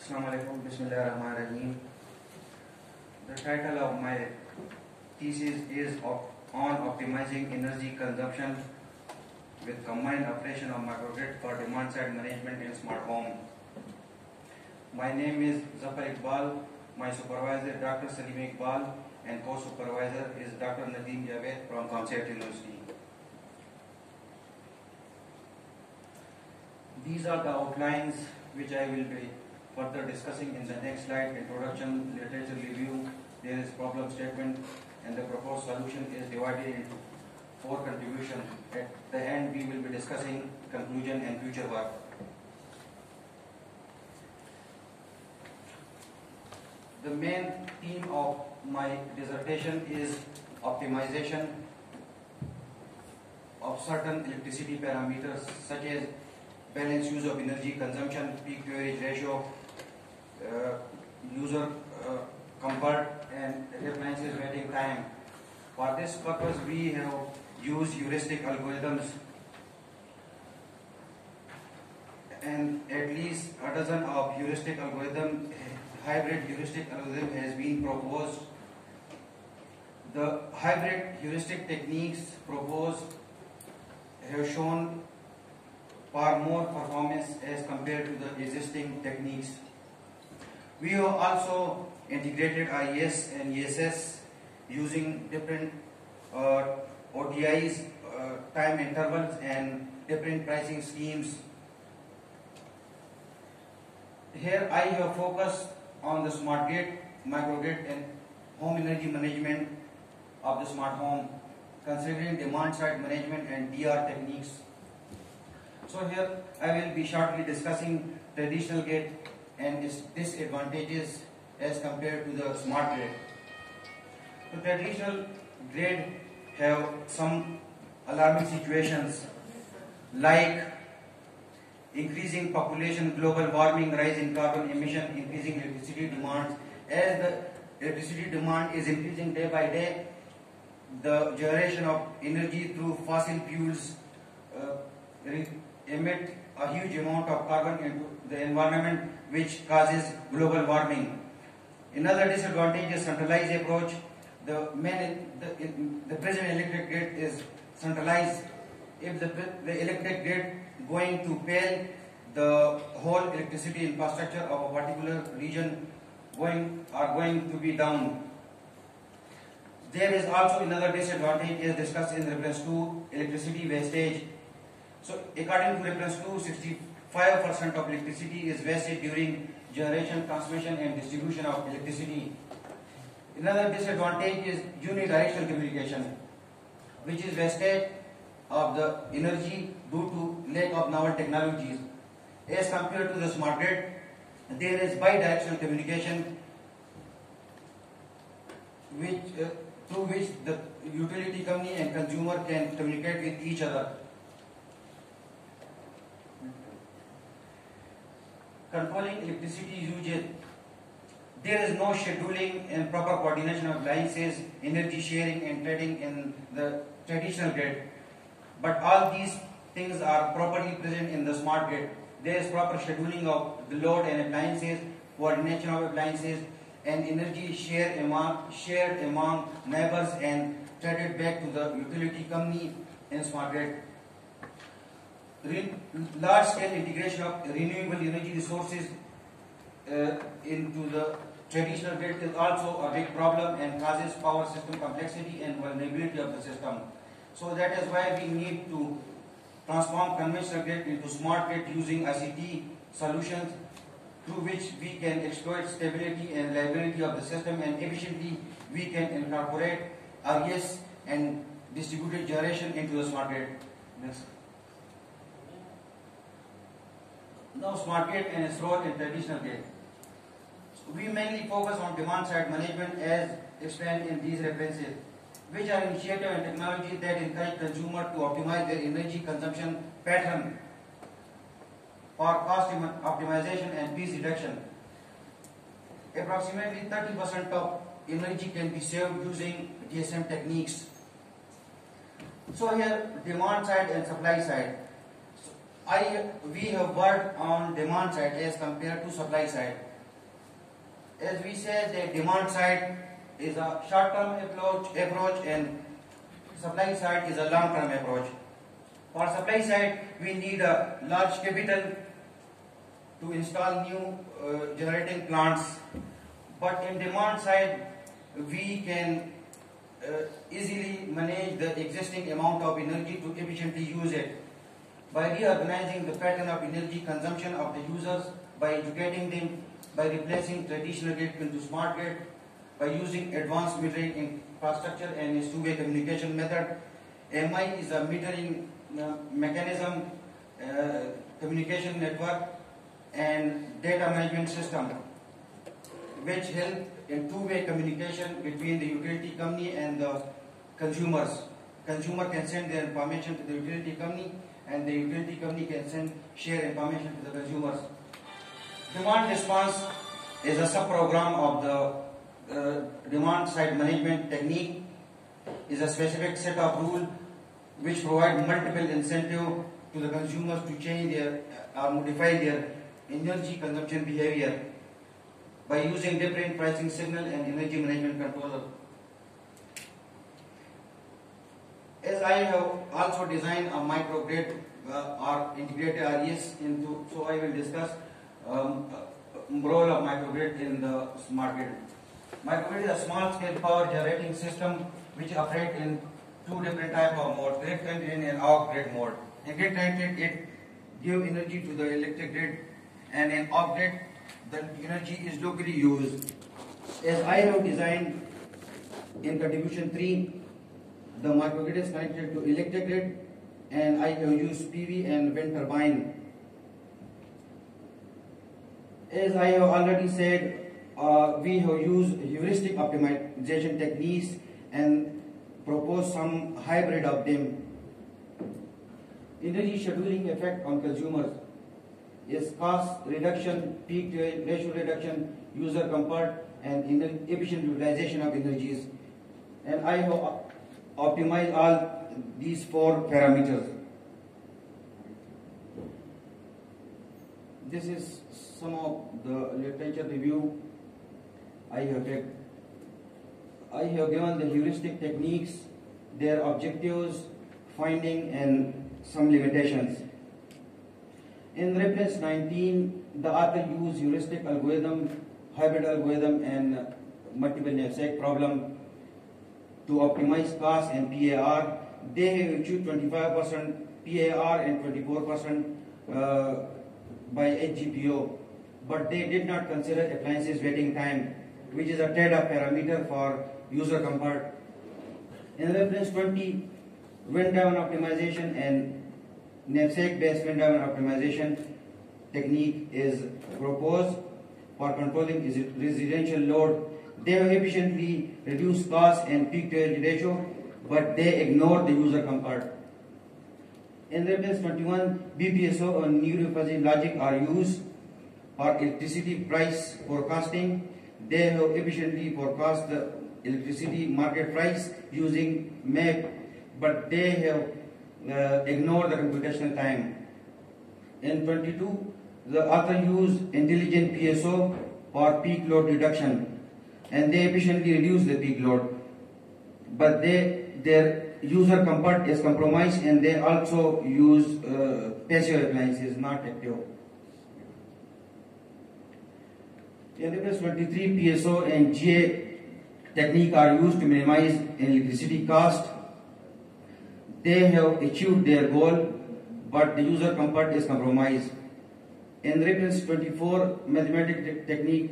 Assalamu bismillahirrahmanirrahim. The title of my thesis is op- on optimizing energy consumption with combined operation of microgrid for demand side management in smart home. My name is Zafar Iqbal. My supervisor Dr. Salim Iqbal and co-supervisor is Dr. Nadeem Javaid from COMSATS University. These are the outlines which I will be further discussing in the next slide. Introduction, literature review, there is problem statement, and the proposed solution is divided into four contributions. At the end, we will be discussing conclusion and future work. The main theme of my dissertation is optimization of certain electricity parameters such as balance use of energy consumption, peak to average ratio, uh, user uh, comfort and appliances waiting time. For this purpose, we have used heuristic algorithms and at least a dozen of heuristic algorithm, hybrid heuristic algorithm has been proposed. The hybrid heuristic techniques proposed have shown far more performance as compared to the existing techniques. We have also integrated IES and ESS using different uh, ODIs, uh, time intervals and different pricing schemes. Here I have focused on the smart grid, microgrid and home energy management of the smart home considering demand side management and DR techniques. So here I will be shortly discussing traditional grid and its disadvantages as compared to the smart grid. The traditional grid have some alarming situations like increasing population, global warming, rise in carbon emission, increasing electricity demands. As the electricity demand is increasing day by day, the generation of energy through fossil fuels uh, emit a huge amount of carbon into the environment which causes global warming. Another disadvantage is centralized approach. The, main, the, the present electric grid is centralized. If the, the electric grid going to fail, the whole electricity infrastructure of a particular region going are going to be down. There is also another disadvantage is discussed in reference to electricity wastage. So according to reference to 65% of electricity is wasted during generation, transmission and distribution of electricity. Another disadvantage is unidirectional communication, which is wasted of the energy due to lack of novel technologies. As compared to the smart grid, there is bidirectional communication, which uh, through which the utility company and consumer can communicate with each other. Controlling electricity usage. There is no scheduling and proper coordination of alliances, energy sharing and trading in the traditional grid. But all these things are properly present in the smart grid. There is proper scheduling of the load and appliances, coordination of appliances, and energy shared among, shared among neighbors and traded back to the utility company in smart grid. Large scale integration of renewable energy resources uh, into the traditional grid is also a big problem and causes power system complexity and vulnerability of the system. So that is why we need to transform conventional grid into smart grid using ICT solutions through which we can exploit stability and reliability of the system and efficiently we can incorporate RES and distributed generation into the smart grid. Next. Now smart grid and its role in traditional grid. We mainly focus on demand side management as explained in these references, which are initiative and technology that encourage consumer to optimize their energy consumption pattern for cost optimization and fees reduction. approximately 30% of energy can be saved using DSM techniques. So here demand side and supply side. So I we have worked on demand side as compared to supply side. As we say, the demand side is a short-term approach, approach and supply side is a long-term approach. For supply side, we need a large capital to install new uh, generating plants. But in demand side, we can uh, easily manage the existing amount of energy to efficiently use it. By reorganizing the pattern of energy consumption of the users, by educating them, by replacing traditional grid into smart grid, by using advanced metering infrastructure and a two-way communication method. MI is a metering uh, mechanism, uh, communication network, and data management system, which help in two-way communication between the utility company and the consumers. Consumer can send their information to the utility company, and the utility company can send share information to the consumers. Demand response is a sub-program of the uh, demand side management technique. Is a specific set of rules which provide multiple incentive to the consumers to change their or modify their energy consumption behavior by using different pricing signal and energy management controller. As I have also designed a microgrid uh, or integrated RES into, so I will discuss um, uh, role of microgrid in the smart grid. Microgrid is a small scale power generating system which operate in two different type of mode, grid connected and off grid mode. In grid connected, it give energy to the electric grid and in off grid, the energy is locally used. As I have designed in contribution 3, the microgrid is connected to electric grid and I have used PV and wind turbine. As I have already said, uh, we have used heuristic optimization techniques and proposed some hybrid of them. Energy scheduling effect on consumers is cost reduction, peak ratio reduction, user comfort, and efficient utilization of energies. And I have optimized all these four parameters. This is some of the literature review I have. I have given the heuristic techniques, their objectives, finding, and some limitations. In reference 19, the author used heuristic algorithm, hybrid algorithm, and multiple knapsack problem to optimize cost and PAR. They have achieved 25% PAR and 24% uh, by HGPO, but they did not consider appliances waiting time, which is a trade-off parameter for user comfort. In reference 20, wind driven optimization and knapsack-based wind driven optimization technique is proposed for controlling residential load. They efficiently reduce cost and peak to average ratio, but they ignore the user comfort. In reference 21, BPSO and neural fuzzy logic are used for electricity price forecasting. They have efficiently forecast the electricity market price using MAP, but they have uh, ignored the computational time. In 22, the author used intelligent PSO for peak load reduction, and they efficiently reduce the peak load. But they their user comfort is compromised, and they also use uh, passive appliances, not active. In 23, PSO and GA technique are used to minimize electricity cost. They have achieved their goal, but the user comfort is compromised. In reference 24, mathematical technique,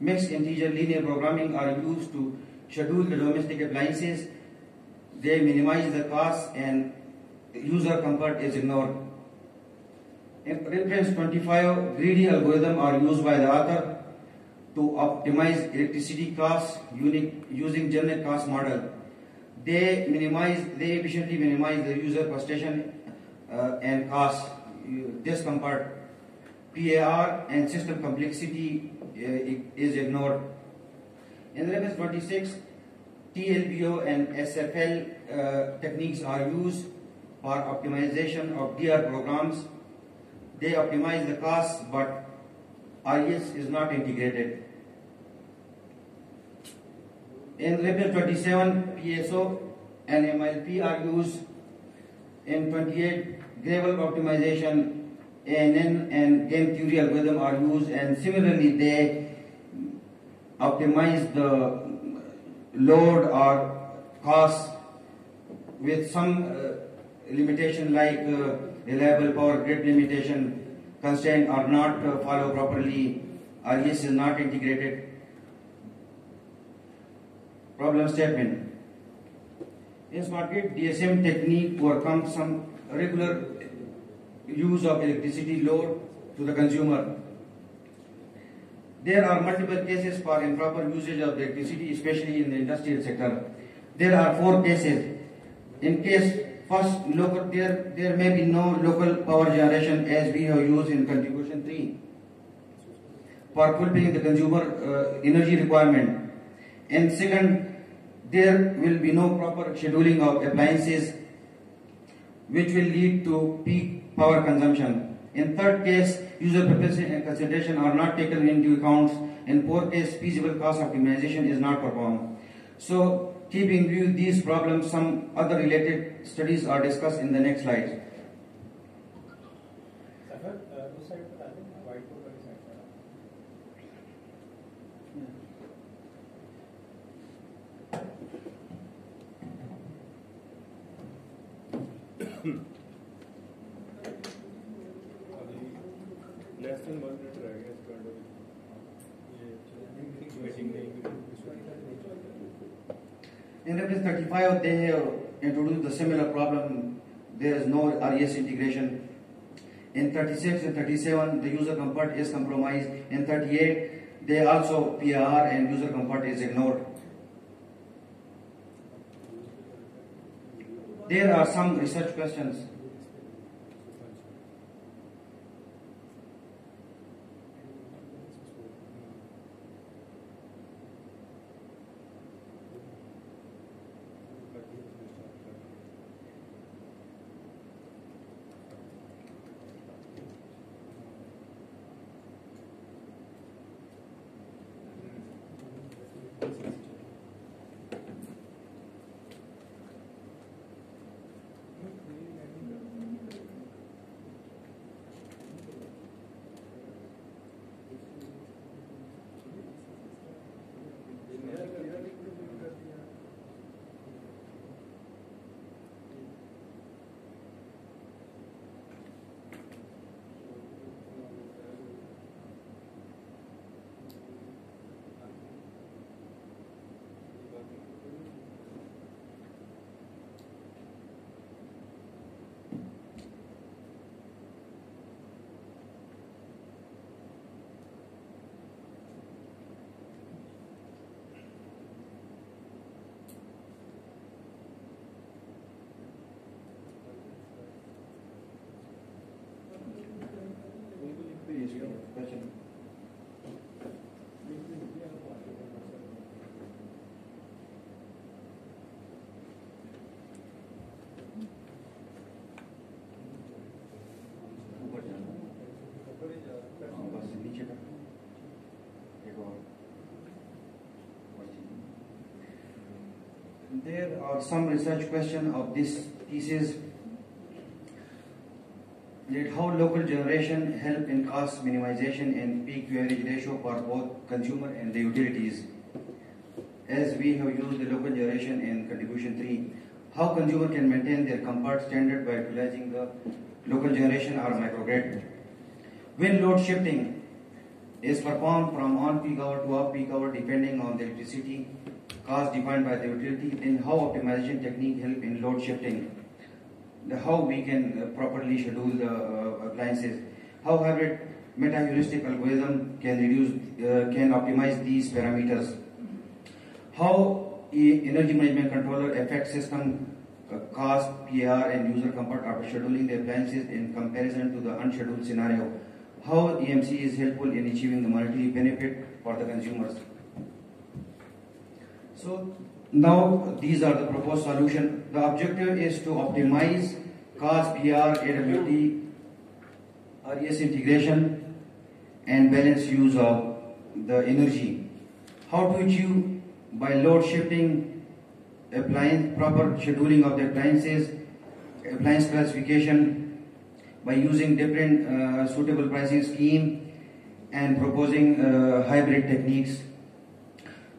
mixed integer linear programming are used to schedule the domestic appliances. They minimize the cost and user comfort is ignored. In reference 25, greedy algorithm are used by the author to optimize electricity costs using general cost model. They minimize, they efficiently minimize the user frustration uh, and cost, discomfort, PAR and system complexity is ignored. In reference 26, TLBO and SFL uh, techniques are used for optimization of DR programs. They optimize the cost, but RES is not integrated. In level 27, PSO and MLP are used. In 28, gravel optimization, ANN and game theory algorithm are used, and similarly, they optimize the load or cost with some uh, limitation like uh, reliable power grid limitation, constraint are not uh, follow properly, RES is not integrated. Problem statement. In grid, DSM technique overcomes some regular use of electricity load to the consumer. There are multiple cases for improper usage of electricity, especially in the industrial sector. There are four cases. In case first, local, there, there may be no local power generation as we have used in contribution 3 for fulfilling the consumer uh, energy requirement. And second, there will be no proper scheduling of appliances which will lead to peak power consumption. In third case, user preference and consideration are not taken into account. In fourth case, feasible cost optimization is not performed. So, keeping view these problems, some other related studies are discussed in the next slide. In reference 35, they have introduced the similar problem. There is no RES integration. In 36 and 37, the user comfort is compromised. In 38, they also PR and user comfort is ignored. There are some research questions. question. There are some research questions of this thesis how local generation help in cost minimization and peak average ratio for both consumer and the utilities. As we have used the local generation in contribution 3, how consumer can maintain their comfort standard by utilizing the local generation or microgrid. When load shifting is performed from on-peak hour to off-peak hour depending on the electricity cost defined by the utility, then how optimization technique help in load shifting how we can uh, properly schedule the uh, appliances, how hybrid meta heuristic algorithm can reduce, uh, can optimize these parameters, how energy management controller affects system cost, PR, and user comfort after scheduling the appliances in comparison to the unscheduled scenario, how EMC is helpful in achieving the monetary benefit for the consumers. So now these are the proposed solution. The objective is to optimize cost, PR, AWT, RES integration and balance use of the energy. How to achieve by load shifting, appliance, proper scheduling of the appliances, appliance classification, by using different uh, suitable pricing scheme and proposing uh, hybrid techniques.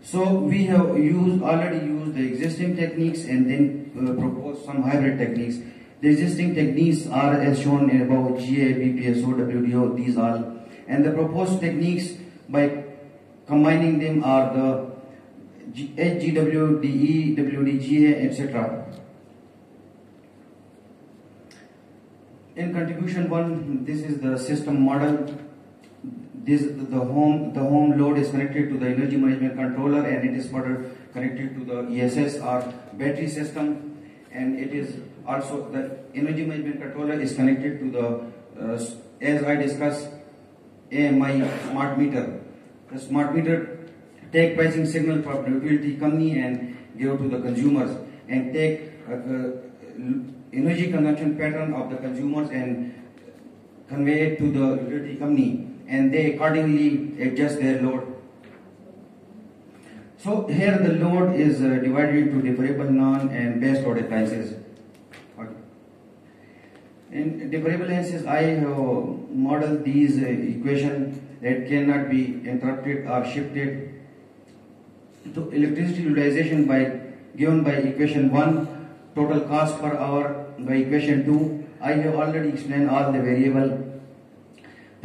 So we have used already used the existing techniques and then uh, propose some hybrid techniques. The existing techniques are as shown above GA, BPSO, WDO, these all. And the proposed techniques by combining them are the G- HGW, DE, etc. In contribution one, this is the system model. This the home the home load is connected to the energy management controller and it is further connected to the ESS or battery system and it is also the energy management controller is connected to the uh, as I discussed AMI smart meter. The smart meter take pricing signal from utility company and give to the consumers and take uh, uh, energy consumption pattern of the consumers and convey it to the utility company and they accordingly adjust their load. So here the load is uh, divided into deferable, non and base load appliances. Okay. In deferable appliances, I have modeled these uh, equation that cannot be interrupted or shifted to electricity utilization by given by equation 1 total cost per hour by equation 2 i have already explained all the variable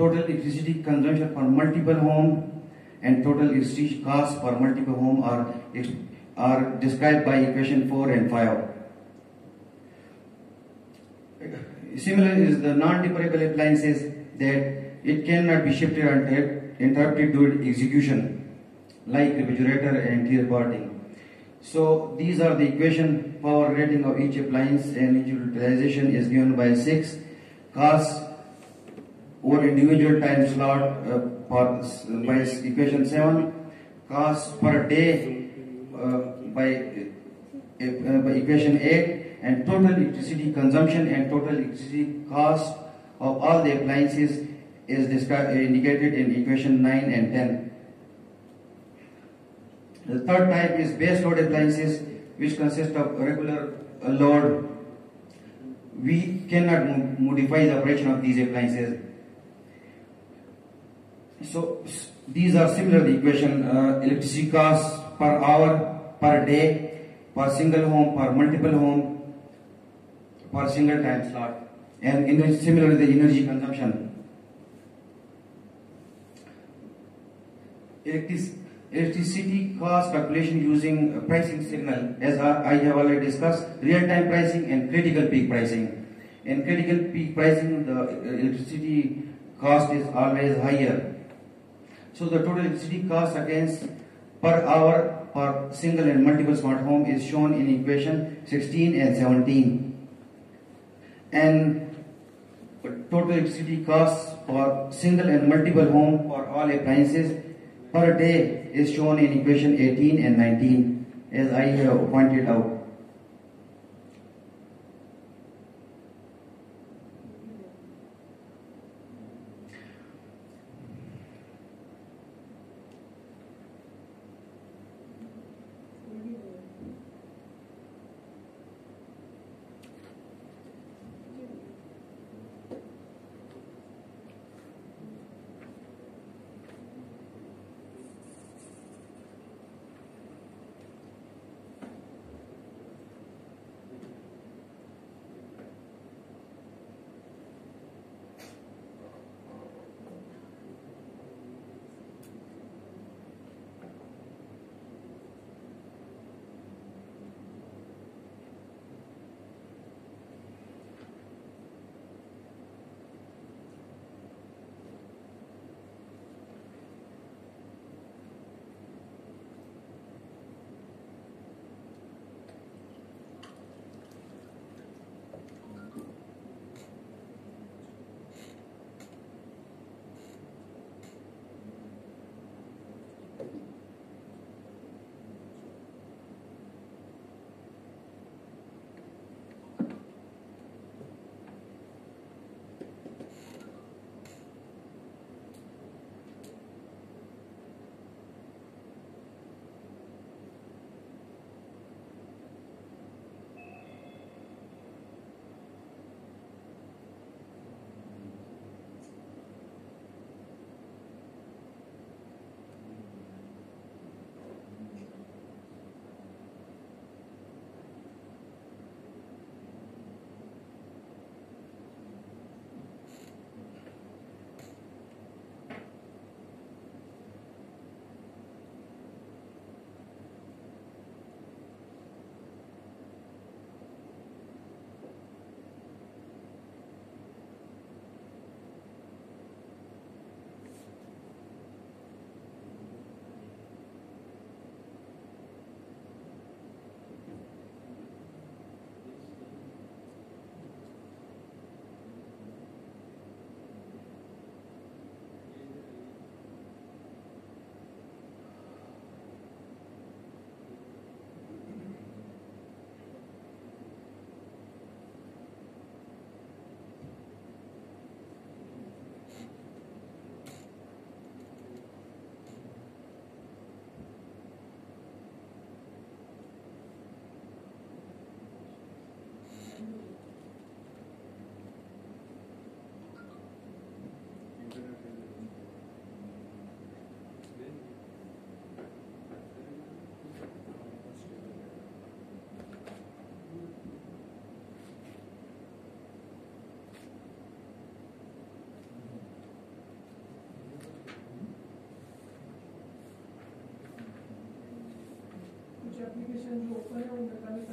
total electricity consumption for multiple home and total electricity cost for multiple home are are described by equation 4 and 5 similar is the non-deferable appliances that it cannot be shifted or interrupted during execution like refrigerator and clear parting. So these are the equation power rating of each appliance and each utilization is given by 6 cost over individual time slot uh, by equation 7 cost per day uh, by, uh, by equation 8 and total electricity consumption and total electricity cost of all the appliances is indicated in equation 9 and 10. The third type is base load appliances, which consist of regular uh, load. We cannot modify the operation of these appliances. So these are similar the equation: uh, electricity cost per hour, per day, per single home, per multiple home, per single time slot, and in similar the energy consumption. Electric- electricity cost calculation using pricing signal as I I have already discussed real-time pricing and critical peak pricing. In critical peak pricing, the uh, electricity cost is always higher. So the total electricity cost against per hour per single and multiple smart home is shown in equation 16 and 17. And total electricity cost for single and multiple home for all appliances per day is shown in equation 18 and 19 as I have pointed out. Application जो open है वो निकालने का